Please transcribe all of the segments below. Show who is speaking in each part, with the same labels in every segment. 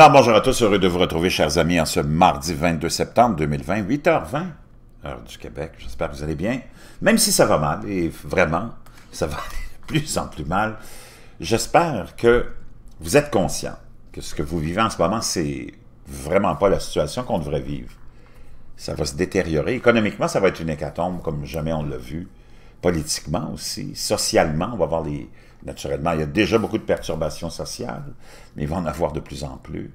Speaker 1: Alors, bonjour à tous, heureux de vous retrouver, chers amis, en ce mardi 22 septembre 2020, 8h20, heure du Québec. J'espère que vous allez bien. Même si ça va mal, et vraiment, ça va de plus en plus mal, j'espère que vous êtes conscient que ce que vous vivez en ce moment, c'est vraiment pas la situation qu'on devrait vivre. Ça va se détériorer. Économiquement, ça va être une hécatombe comme jamais on l'a vu. Politiquement aussi, socialement, on va voir les, Naturellement, il y a déjà beaucoup de perturbations sociales, mais il va en avoir de plus en plus.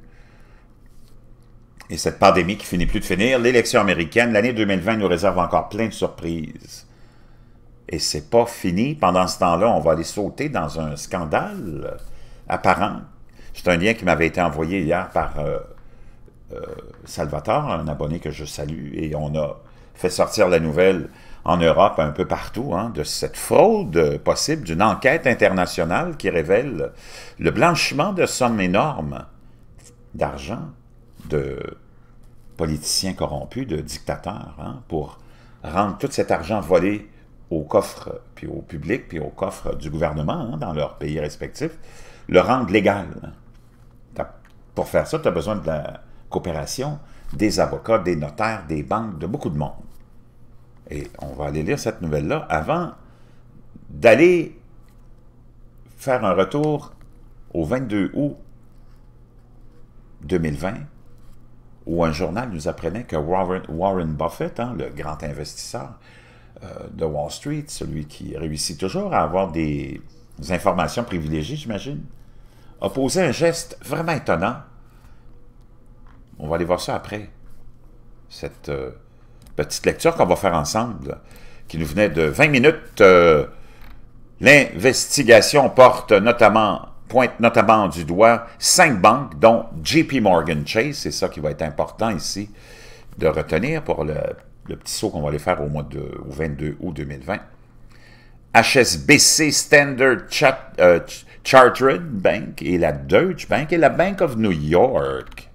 Speaker 1: Et cette pandémie qui finit plus de finir, l'élection américaine, l'année 2020 nous réserve encore plein de surprises. Et c'est pas fini. Pendant ce temps-là, on va aller sauter dans un scandale apparent. C'est un lien qui m'avait été envoyé hier par euh, euh, Salvatore, un abonné que je salue, et on a fait sortir la nouvelle en Europe, un peu partout, hein, de cette fraude possible d'une enquête internationale qui révèle le blanchiment de sommes énormes d'argent de politiciens corrompus, de dictateurs, hein, pour rendre tout cet argent volé au coffre, puis au public, puis au coffre du gouvernement hein, dans leurs pays respectifs, le rendre légal. Pour faire ça, tu as besoin de la coopération des avocats, des notaires, des banques, de beaucoup de monde. Et on va aller lire cette nouvelle-là avant d'aller faire un retour au 22 août 2020, où un journal nous apprenait que Warren, Buffett, hein, le grand investisseur euh, de Wall Street, celui qui réussit toujours à avoir des, informations privilégiées, j'imagine, a posé un geste vraiment étonnant. On va aller voir ça après. Cette... Euh, petite lecture qu'on va faire ensemble, qui nous venait de 20 minutes. Euh, l'investigation porte notamment, pointe notamment du doigt cinq banques, dont JP Morgan Chase, c'est ça qui va être important ici de retenir pour le, petit saut qu'on va aller faire au mois de au 22 août 2020. HSBC Standard euh, Chartered Bank et la Deutsche Bank et la Bank of New York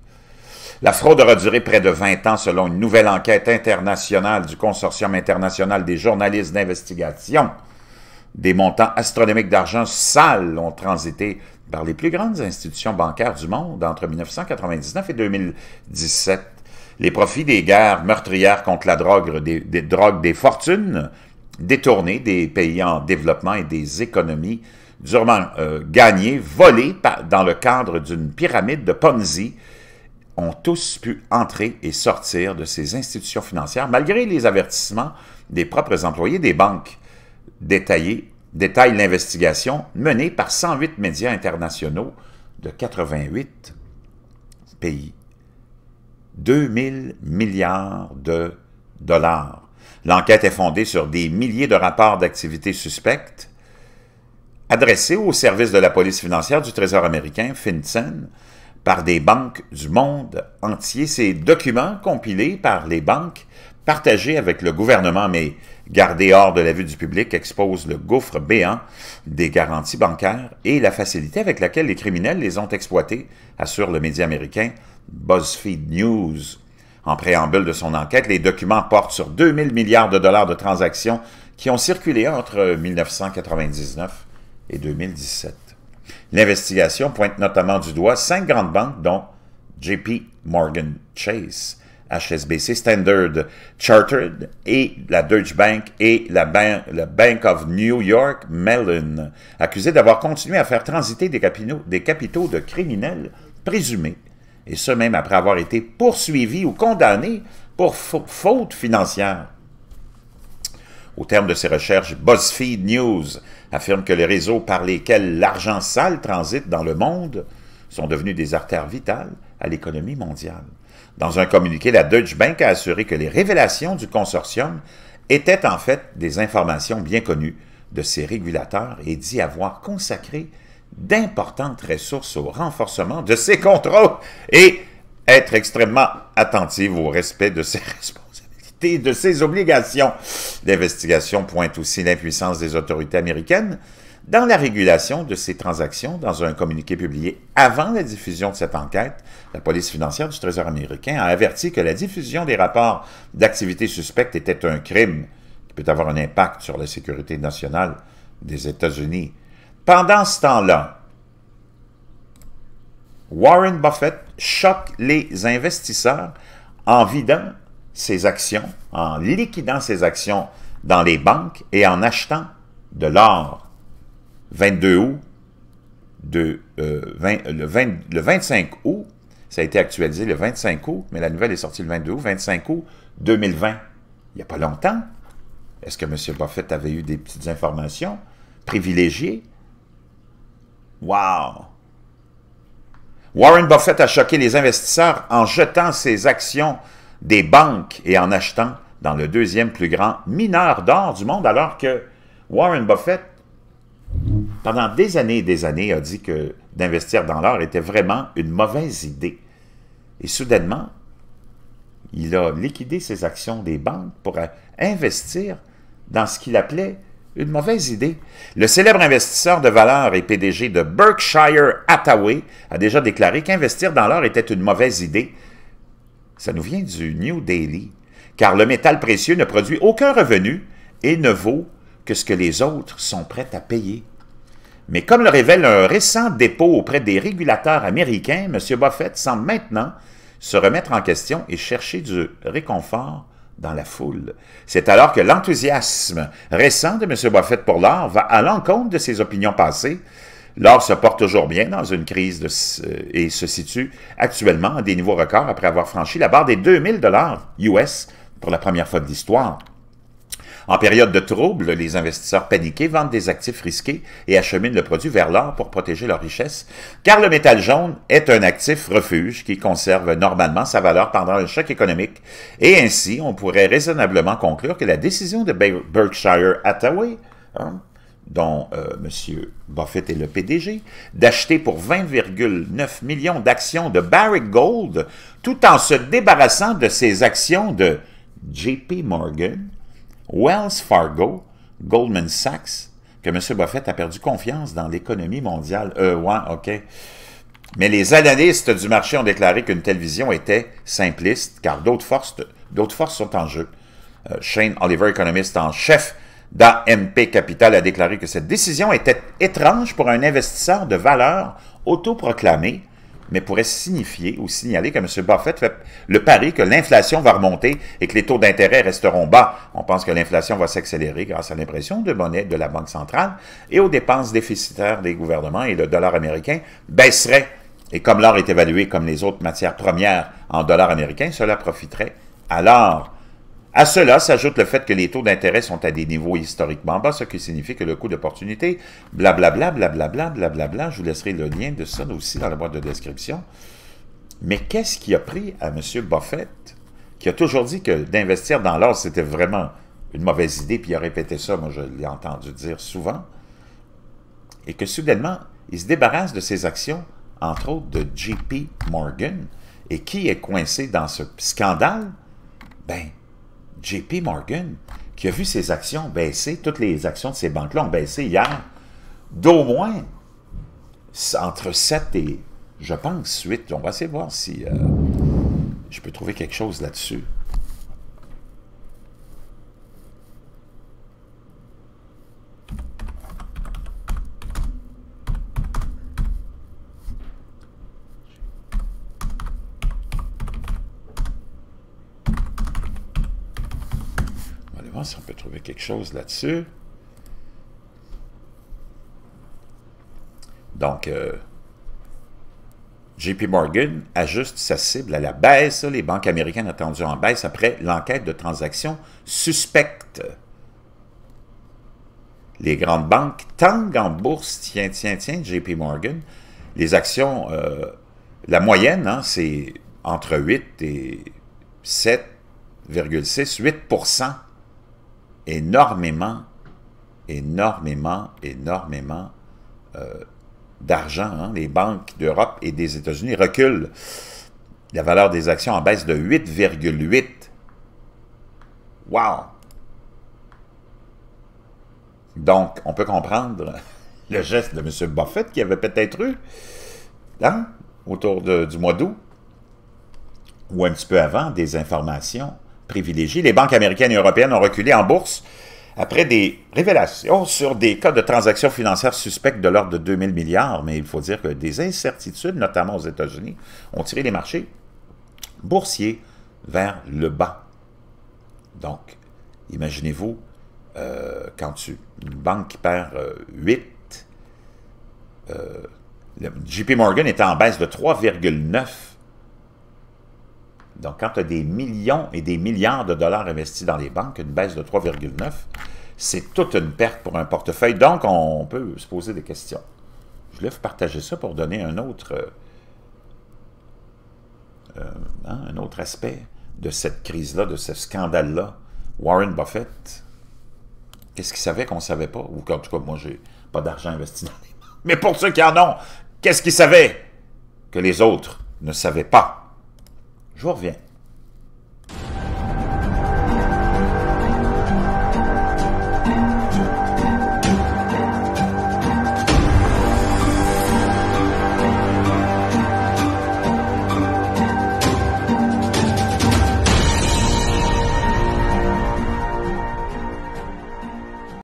Speaker 1: la fraude aura duré près de 20 ans selon une nouvelle enquête internationale du Consortium international des journalistes d'investigation. Des montants astronomiques d'argent sale ont transité par les plus grandes institutions bancaires du monde entre 1999 et 2017. Les profits des guerres meurtrières contre la drogue, des, fortunes détournées des pays en développement et des économies durement euh, gagnées, volées dans le cadre d'une pyramide de Ponzi ont tous pu entrer et sortir de ces institutions financières, malgré les avertissements des propres employés des banques. Détaillés, détaille l'investigation menée par 108 médias internationaux de 88 pays. 2000 milliards de dollars. L'enquête est fondée sur des milliers de rapports d'activités suspectes adressés au service de la police financière du Trésor américain, FinCEN, par des banques du monde entier. Ces documents compilés par les banques, partagés avec le gouvernement, mais gardés hors de la vue du public, exposent le gouffre béant des garanties bancaires et la facilité avec laquelle les criminels les ont exploités, assure le média américain BuzzFeed News. En préambule de son enquête, les documents portent sur 2000 milliards de dollars de transactions qui ont circulé entre 1999 et 2017. L'investigation pointe notamment du doigt cinq grandes banques, dont JP Morgan Chase, HSBC Standard Chartered et la Deutsche Bank et la, Bank of New York Mellon, accusées d'avoir continué à faire transiter des capitaux, des capitaux de criminels présumés, et ce même après avoir été poursuivis ou condamnés pour faute financière. Au terme de ses recherches, BuzzFeed News affirme que les réseaux par lesquels l'argent sale transite dans le monde sont devenus des artères vitales à l'économie mondiale. Dans un communiqué, la Deutsche Bank a assuré que les révélations du consortium étaient en fait des informations bien connues de ses régulateurs et dit avoir consacré d'importantes ressources au renforcement de ses contrôles et être extrêmement attentive au respect de ses responsabilités de ses obligations. L'investigation pointe aussi l'impuissance des autorités américaines dans la régulation de ces transactions. Dans un communiqué publié avant la diffusion de cette enquête, la police financière du Trésor américain a averti que la diffusion des rapports d'activités suspectes était un crime qui peut avoir un impact sur la sécurité nationale des États-Unis. Pendant ce temps-là, Warren Buffett choque les investisseurs en vidant ses actions, en liquidant ses actions dans les banques et en achetant de l'or. 22 août, de, euh, le, 25 août, ça a été actualisé le 25 août, mais la nouvelle est sortie le 22 août, 25 août 2020. Il n'y a pas longtemps. Est-ce que M. Buffett avait eu des petites informations privilégiées? Wow! Warren Buffett a choqué les investisseurs en jetant ses actions des banques et en achetant dans le deuxième plus grand mineur d'or du monde, alors que Warren Buffett, pendant des années et des années, a dit que d'investir dans l'or était vraiment une mauvaise idée. Et soudainement, il a liquidé ses actions des banques pour investir dans ce qu'il appelait une mauvaise idée. Le célèbre investisseur de valeur et PDG de Berkshire Hathaway a déjà déclaré qu'investir dans l'or était une mauvaise idée. Ça nous vient du New Daily, car le métal précieux ne produit aucun revenu et ne vaut que ce que les autres sont prêts à payer. Mais comme le révèle un récent dépôt auprès des régulateurs américains, M. Buffett semble maintenant se remettre en question et chercher du réconfort dans la foule. C'est alors que l'enthousiasme récent de M. Buffett pour l'or va à l'encontre de ses opinions passées. L'or se porte toujours bien dans une crise et se situe actuellement à des niveaux records après avoir franchi la barre des 2000 dollars US pour la première fois de l'histoire. En période de trouble, les investisseurs paniqués vendent des actifs risqués et acheminent le produit vers l'or pour protéger leur richesse, car le métal jaune est un actif refuge qui conserve normalement sa valeur pendant un choc économique, et ainsi on pourrait raisonnablement conclure que la décision de Berkshire Hathaway, hein, dont euh, M. Buffett est le PDG, d'acheter pour 20,9 millions d'actions de Barrick Gold, tout en se débarrassant de ses actions de JP Morgan, Wells Fargo, Goldman Sachs, que M. Buffett a perdu confiance dans l'économie mondiale. Euh, ouais, OK. Mais les analystes du marché ont déclaré qu'une telle vision était simpliste, car d'autres forces, forces sont en jeu. Euh, Shane Oliver, économiste en chef d'AMP Capital, a déclaré que cette décision était étrange pour un investisseur de valeur autoproclamé mais pourrait signifier ou signaler que M. Buffett fait le pari que l'inflation va remonter et que les taux d'intérêt resteront bas. On pense que l'inflation va s'accélérer grâce à l'impression de monnaie de la Banque centrale et aux dépenses déficitaires des gouvernements et le dollar américain baisserait. Et comme l'or est évalué comme les autres matières premières en dollars américains, cela profiterait alors à cela s'ajoute le fait que les taux d'intérêt sont à des niveaux historiquement bas, ce qui signifie que le coût d'opportunité, blablabla, blablabla, blablabla, je vous laisserai le lien de ça aussi dans la boîte de description. Mais qu'est-ce qui a pris à M. Buffett, qui a toujours dit que d'investir dans l'or, c'était vraiment une mauvaise idée, puis il a répété ça, moi je l'ai entendu dire souvent, et que soudainement, il se débarrasse de ses actions, entre autres de JP Morgan, et qui est coincé dans ce scandale? Ben, JP Morgan, qui a vu ses actions baisser, toutes les actions de ces banques-là ont baissé hier d'au moins entre 7 et, je pense, 8. On va essayer de voir si euh, je peux trouver quelque chose là-dessus. Si on peut trouver quelque chose là-dessus. Donc, euh, JP Morgan ajuste sa cible à la baisse. Les banques américaines ont attendu en baisse après l'enquête de transactions suspectes. Les grandes banques tangent en bourse, tiens, tiens, tiens, JP Morgan. Les actions, euh, la moyenne, hein, c'est entre 8 et 7,6, 8 énormément, énormément, énormément euh, d'argent. Hein. Les banques d'Europe et des États-Unis reculent. La valeur des actions en baisse de 8,8. Wow! Donc, on peut comprendre le geste de M. Buffett qui avait peut-être eu, hein, autour du mois d'août, ou un petit peu avant, des informations Les banques américaines et européennes ont reculé en bourse après des révélations sur des cas de transactions financières suspectes de l'ordre de 2000 milliards, mais il faut dire que des incertitudes, notamment aux États-Unis, ont tiré les marchés boursiers vers le bas. Donc, imaginez-vous, euh, quand tu, une banque qui perd 8, euh, euh, JP Morgan est en baisse de 3,9. Donc, quand tu as des millions et des milliards de dollars investis dans les banques, une baisse de 3,9, c'est toute une perte pour un portefeuille. Donc, on peut se poser des questions. Je voulais vous partager ça pour donner un autre, hein, un autre aspect de cette crise-là, de ce scandale-là. Warren Buffett, qu'est-ce qu'il savait qu'on ne savait pas? Ou en tout cas, moi, j'ai pas d'argent investi dans les banques. Mais pour ceux qui en ont, qu'est-ce qu'il savait que les autres ne savaient pas? Je vous.